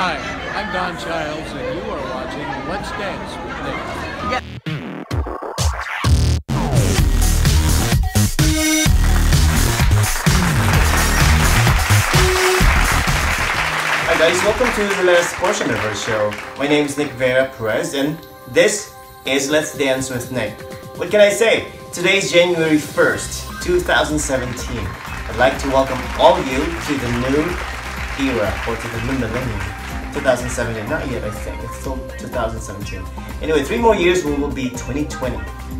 Hi, I'm Don Childs, and you are watching Let's Dance with Nick. Hi guys, welcome to the last portion of our show. My name is Nick Vera Perez and this is Let's Dance with Nick. What can I say? Today is January 1st, 2017. I'd like to welcome all of you to the new era or to the new millennium. 2017, not yet I think, it's still 2017. Anyway, three more years we will be 2020.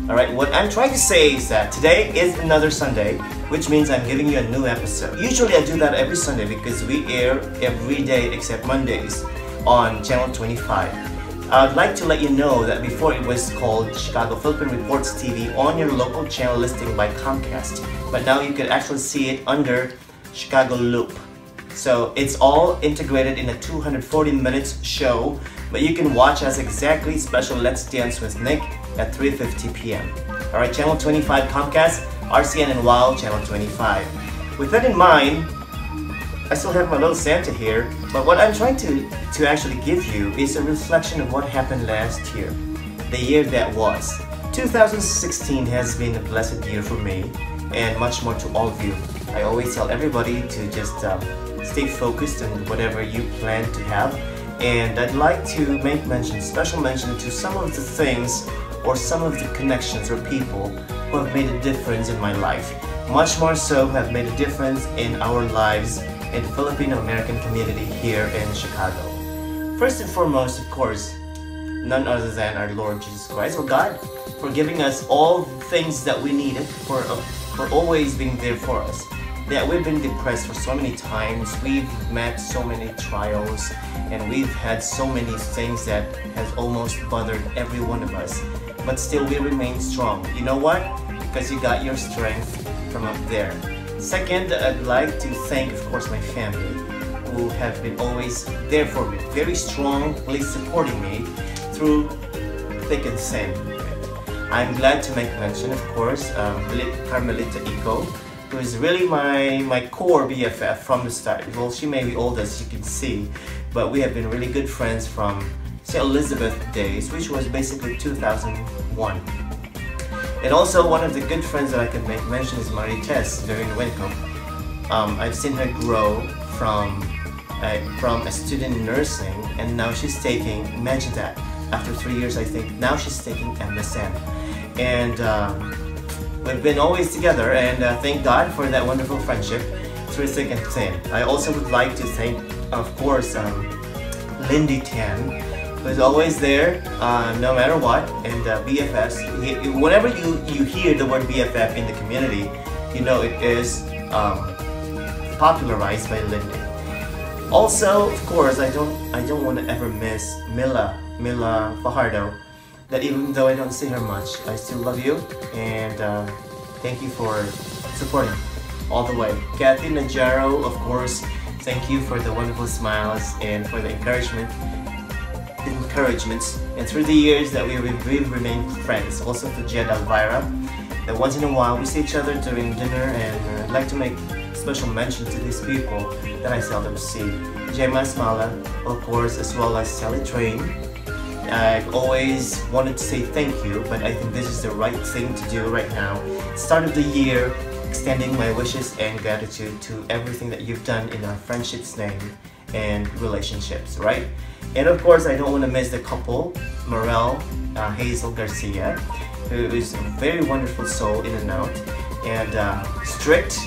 Alright, what I'm trying to say is that today is another Sunday, which means I'm giving you a new episode. Usually I do that every Sunday because we air every day except Mondays on Channel 25. I'd like to let you know that before it was called Chicago Philippine Reports TV on your local channel listing by Comcast, but now you can actually see it under Chicago Loop. So it's all integrated in a 240 minutes show, but you can watch us exactly special Let's Dance with Nick at 3.50 p.m. Alright, Channel 25 Comcast, RCN and WOW Channel 25. With that in mind, I still have my little Santa here, but what I'm trying to, to actually give you is a reflection of what happened last year, the year that was. 2016 has been a blessed year for me, and much more to all of you. I always tell everybody to just um, stay focused on whatever you plan to have, and I'd like to make mention, special mention to some of the things or some of the connections or people who have made a difference in my life. Much more so have made a difference in our lives in the Filipino American community here in Chicago. First and foremost, of course, none other than our Lord Jesus Christ, or God, for giving us all things that we needed, for, for always being there for us. That we've been depressed for so many times, we've met so many trials, and we've had so many things that has almost bothered every one of us. But still, we remain strong. You know what? Because you got your strength from up there. Second, I'd like to thank, of course, my family who have been always there for me, very strongly supporting me through thick and thin. I'm glad to make mention, of course, um, Carmelita Ico, who is really my, my core BFF from the start. Well, she may be old as you can see, but we have been really good friends from St. Elizabeth days, which was basically 2001. And also one of the good friends that I can make mention is Marie Tess during Wincom. Um, I've seen her grow from uh, from a student in nursing and now she's taking, imagine that, after three years I think, now she's taking MSN. And uh, we've been always together and uh, thank God for that wonderful friendship thick and thin. I also would like to thank, of course, um, Lindy Tan, who's always there, uh, no matter what, and uh, BFFs. He- Whenever you, you hear the word BFF in the community, you know it is um, popularized by Lindy. Also, of course, I don't I don't want to ever miss Mila Mila Fajardo. That even though I don't see her much, I still love you and uh, thank you for supporting all the way. Kathy Najaro, of course, thank you for the wonderful smiles and for the encouragement encouragements and through the years that we, we've remained friends. Also to Jed Elvira, that once in a while we see each other during dinner and uh, I'd like to make special mention to these people that I seldom see. Gemma Smala, of course, as well as Sally Train. I've always wanted to say thank you, but I think this is the right thing to do right now. Start of the year, extending my wishes and gratitude to everything that you've done in our friendship's name and relationships, right? And of course, I don't want to miss the couple, Morel, uh, Hazel Garcia, who is a very wonderful soul in and out, and uh, strict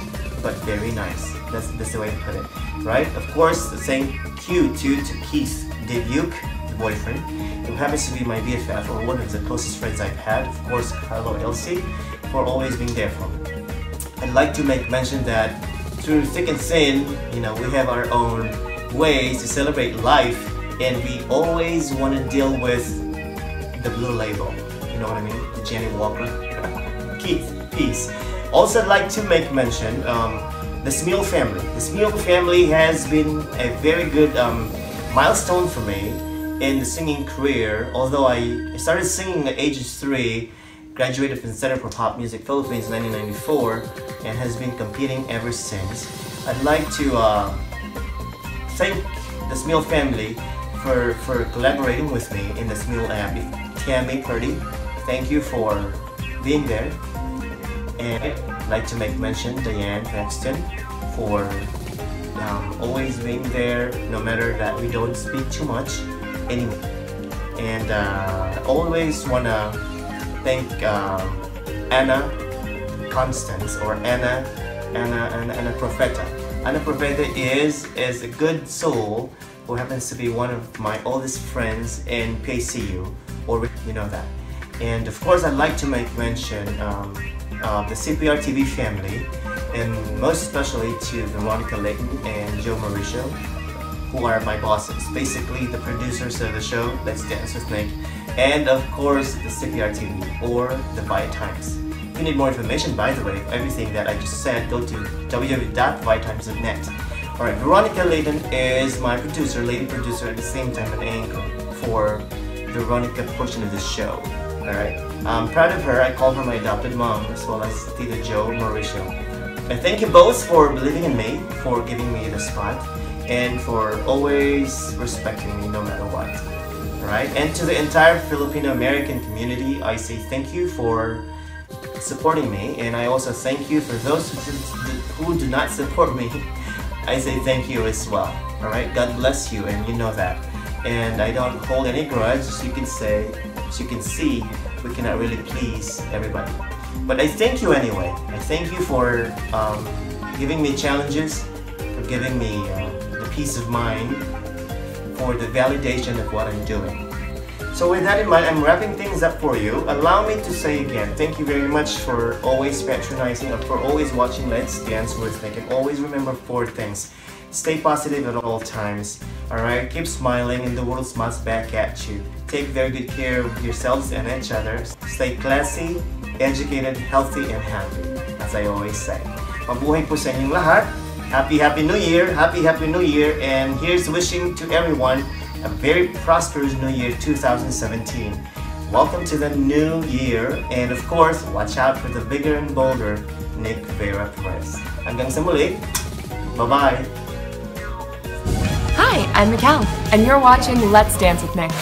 but very nice. That's, that's the way to put it, right? Of course, thank you to, to Keith the boyfriend, who happens to be my BFF or one of the closest friends I've had. Of course, Carlo Elsie, for always being there for me. I'd like to make mention that through thick and thin, you know, we have our own ways to celebrate life, and we always want to deal with the blue label. You know what I mean? The Johnnie Walker. Keith, peace. Also, I'd like to make mention um, the Smule family. The Smule family has been a very good um, milestone for me in the singing career. Although I started singing at age three, graduated from Center for Pop Music Philippines in 1994, and has been competing ever since. I'd like to uh, thank the Smule family for, for collaborating with me in the Smule app. Tammy Purdy, thank you for being there. And I'd like to make mention Diane Paxton for um, always being there no matter that we don't speak too much anyway. And uh, always want to thank um, Anna Constance or Anna Anna Anna, Anna Profeta. Anna Profeta is is a good soul who happens to be one of my oldest friends in PCU, or you know that. And of course, I'd like to make mention um, of the CPR TV family, and most especially to Veronica Layton and Joe Mauricio, who are my bosses. Basically, the producers of the show, Let's Dance with Nick, and of course, the CPR TV or the Vibe Times. If you need more information, by the way, everything that I just said, go to www.vibetimes.net. Alright, Veronica Layton is my producer, lady producer at the same time an anchor for the Veronica portion of the show. Alright, I'm proud of her. I call her my adopted mom as well as Tita Joe Mauricio. I thank you both for believing in me, for giving me the spot, and for always respecting me no matter what. Alright, and to the entire Filipino American community, I say thank you for supporting me, and I also thank you for those who do not support me. I say thank you as well. Alright, God bless you, and you know that. And I don't hold any grudge, as you can say, as you can see, we cannot really please everybody. But I thank you anyway. I thank you for um, giving me challenges, for giving me uh, peace of mind, for the validation of what I'm doing. So with that in mind, I'm wrapping things up for you. Allow me to say again, thank you very much for always patronizing or for always watching Let's Dance with Nick. And always remember four things. Stay positive at all times. Alright? Keep smiling and the world smiles back at you. Take very good care of yourselves and each other. Stay classy, educated, healthy, and happy. As I always say. Mabuhay po sa inyong lahat. Happy, Happy New Year! Happy, Happy New Year! And here's wishing to everyone a very prosperous New Year 2017. Welcome to the new year, and of course, watch out for the bigger and bolder Nick Vera Perez. Hanggang sa muli, bye-bye! Hi, I'm Mikkel, and you're watching Let's Dance with Nick.